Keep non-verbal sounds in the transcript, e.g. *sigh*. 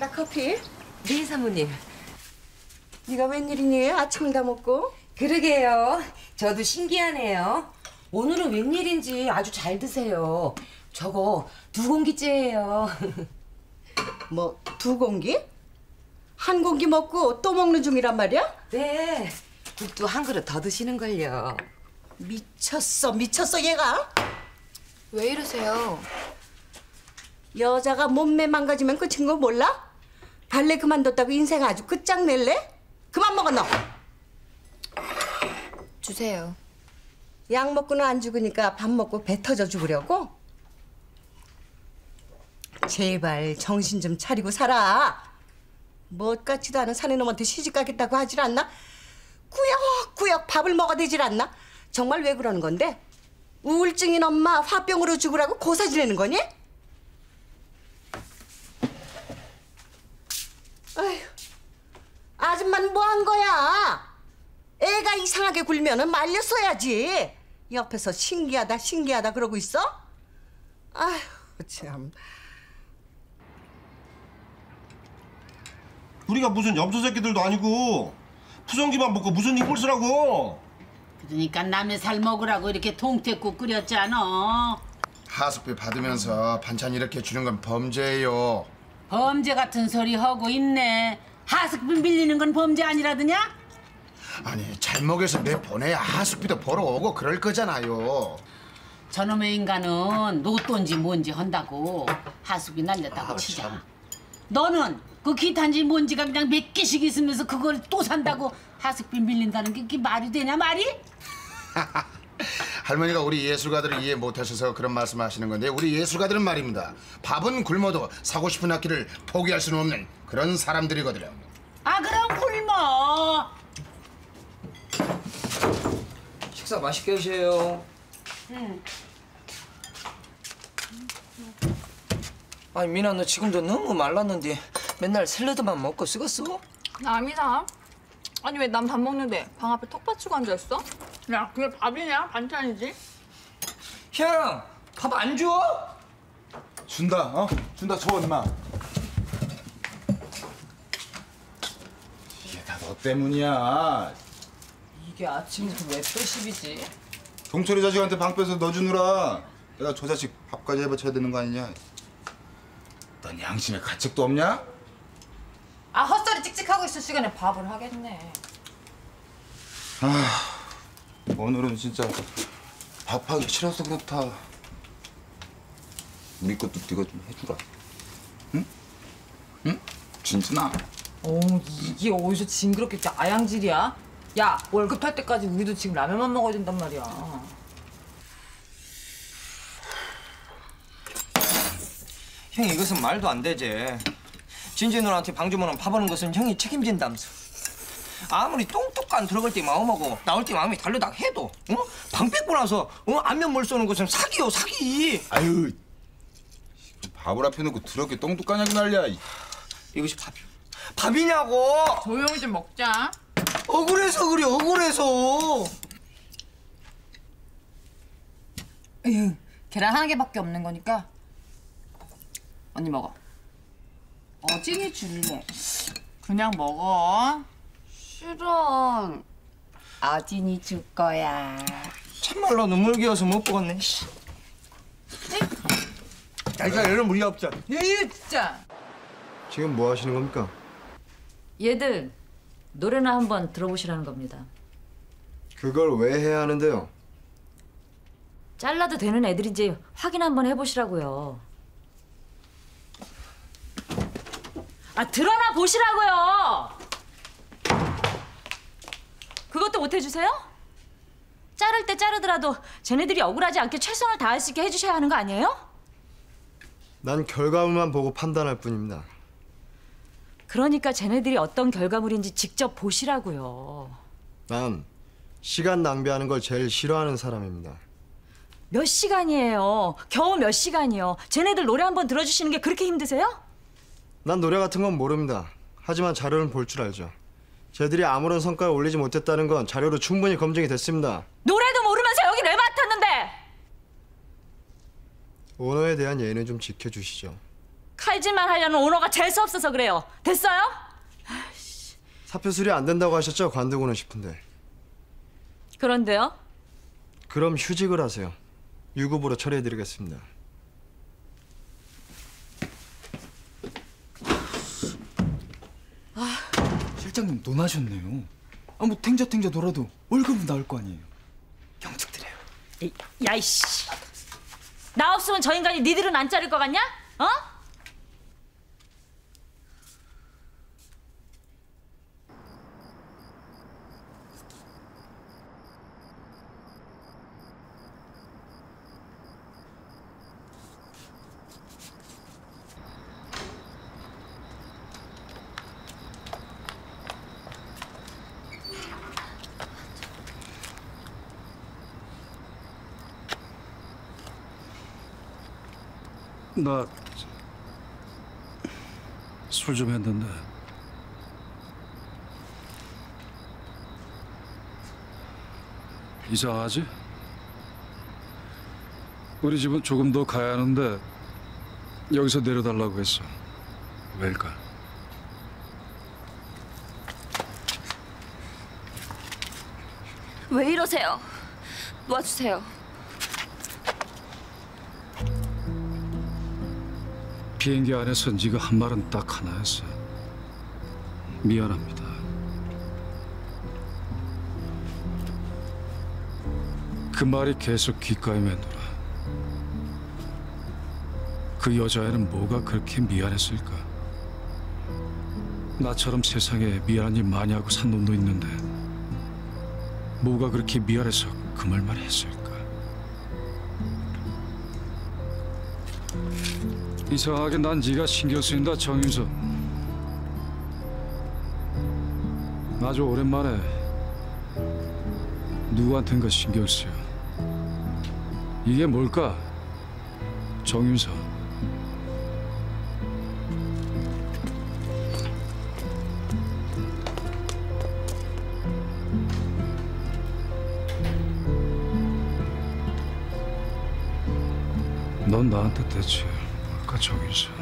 나 커피. 네 사모님. 네가 웬일이니? 아침을 다 먹고. 그러게요. 저도 신기하네요. 오늘은 웬일인지 아주 잘 드세요. 저거 두 공기째예요. *laughs* 뭐 두 공기? 한 공기 먹고 또 먹는 중이란 말이야? 네. 국도 한 그릇 더 드시는걸요. 미쳤어, 미쳤어 얘가. 왜 이러세요? 여자가 몸매 망가지면 끝인 거 몰라? 발레 그만뒀다고 인생 아주 끝장낼래? 그만 먹어 너. 주세요. 약 먹고는 안 죽으니까 밥 먹고 배 터져 죽으려고? 제발 정신 좀 차리고 살아. 멋 같지도 않은 사내놈한테 시집 가겠다고 하질 않나? 꾸역꾸역 밥을 먹어 되질 않나? 정말 왜 그러는 건데? 우울증인 엄마 화병으로 죽으라고 고사 지내는 거니? 아휴, 아줌마는 뭐 한 거야? 애가 이상하게 굴면은 말렸어야지. 옆에서 신기하다 신기하다 그러고 있어? 아휴 참. 우리가 무슨 염소 새끼들도 아니고 푸성기만 먹고 무슨 힘을 쓰라고 그러니까 남의 살 먹으라고 이렇게 동태국 끓였잖아. 하숙비 받으면서 반찬 이렇게 주는 건 범죄예요. 범죄 같은 소리 하고 있네. 하숙비 밀리는 건 범죄 아니라더냐? 아니 잘 먹여서 내 보내야 하숙비도 벌어오고 그럴 거잖아요. 저놈의 인간은 노또인지 뭔지 한다고 하숙비 날렸다고 아, 치자. 참. 너는 그 기타인지 뭔지가 그냥 몇 개씩 있으면서 그걸 또 산다고 하숙비 밀린다는 게 말이 되냐 말이? *laughs* 할머니가 우리 예술가들을 이해 못하셔서 그런 말씀하시는 건데 우리 예술가들은 말입니다. 밥은 굶어도 사고 싶은 악기를 포기할 수는 없는 그런 사람들이거든요. 아 그럼 굶어. 식사 맛있게 하세요. 아니 미나 너 지금도 너무 말랐는데 맨날 샐러드만 먹고 쓰겄어? 남이상? 아니 왜난밥 먹는데 방 앞에 턱 받치고 앉아있어? 야 그게 밥이냐? 반찬이지? 형! 밥 안 줘? 준다, 어? 준다, 줘, 임마. 이게 다 너 때문이야. 이게 아침부터 왜 빼십이지? 동철이 자식한테 방 빼서 너 주느라 내가 저 자식 밥까지 해바쳐야 되는 거 아니냐? 넌 양심의 가책도 없냐? 아 헛소리 찍찍하고 있을 시간에 밥을 하겠네 오늘은 진짜 밥하기 싫어서 그렇다. 우리 것도 네가 좀 해주라. 응? 응? 진진아. 어 이게 어디서 징그럽게 아양질이야? 야 월급 탈 때까지 우리도 지금 라면만 먹어야 된단 말이야. 형 이것은 말도 안 되지. 진지 누나한테 방주문은 파보는 것은 형이 책임진다면서. 아무리 똥똑한 들어갈 때 마음하고 나올 때 마음이 다르다 해도 어? 방 뺏고 나서 어? 안면 몰 쏘는 것은 사기요 사기. 아유. 밥을 앞에 놓고 더럽게 똥뚝까냐고 난리야. 이. 이것이 밥이요. 밥이냐고. 조용히 좀 먹자 억울해서 그래 억울해서. 에휴 계란 한 개밖에 없는 거니까 언니 먹어 어진이 줄래 그냥 먹어 싫어 어진이 줄 거야 참말로 눈물 기어서 못 보겠네. 씨. 자기가 얘는 무리 없자. 에이 진짜. 지금 뭐 하시는 겁니까? 얘들 노래나 한번 들어보시라는 겁니다. 그걸 왜 해야 하는데요? 잘라도 되는 애들인지 확인 한번 해보시라고요. 아 드러나 보시라고요. 그것도 못 해주세요? 자를 때 자르더라도 쟤네들이 억울하지 않게 최선을 다할 수 있게 해주셔야 하는 거 아니에요? 난 결과물만 보고 판단할 뿐입니다. 그러니까 쟤네들이 어떤 결과물인지 직접 보시라고요. 난 시간 낭비하는 걸 제일 싫어하는 사람입니다. 몇 시간이에요? 겨우 몇 시간이요? 쟤네들 노래 한 번 들어주시는 게 그렇게 힘드세요? 난 노래 같은 건 모릅니다. 하지만 자료는 볼 줄 알죠. 쟤들이 아무런 성과를 올리지 못했다는 건 자료로 충분히 검증이 됐습니다. 노래도 모르면서 여기 왜 맡았는데? 언어에 대한 예의는 좀 지켜주시죠. 칼질만 하려는 오너가 재수 없어서 그래요. 됐어요? 사표 수리 안 된다고 하셨죠? 관두고는 싶은데. 그런데요? 그럼 휴직을 하세요. 유급으로 처리해드리겠습니다. 실장님 논하셨네요. 아 뭐 탱자탱자 놀아도 월급은 나올 거 아니에요. 영특 드려요. 이- 야이씨. 나 없으면 저 인간이 니들은 안 자를 것 같냐? 어? 나 술 좀 했는데 이상하지? 우리 집은 조금 더 가야 하는데 여기서 내려달라고 했어. 왜일까? 왜 이러세요? 놓아주세요. 비행기 안에서 네가 한 말은 딱 하나였어. 미안합니다. 그 말이 계속 귓가에 맴돌아. 그 여자애는 뭐가 그렇게 미안했을까? 나처럼 세상에 미안한 일 많이 하고 산 놈도 있는데 뭐가 그렇게 미안해서 그 말만 했을까? 이상하게 난 네가 신경 쓰인다 정윤서. 아주 오랜만에 누구한텐가 신경 쓰여. 이게 뭘까? 정윤서. 넌 나한테 대체 뭘까 정윤서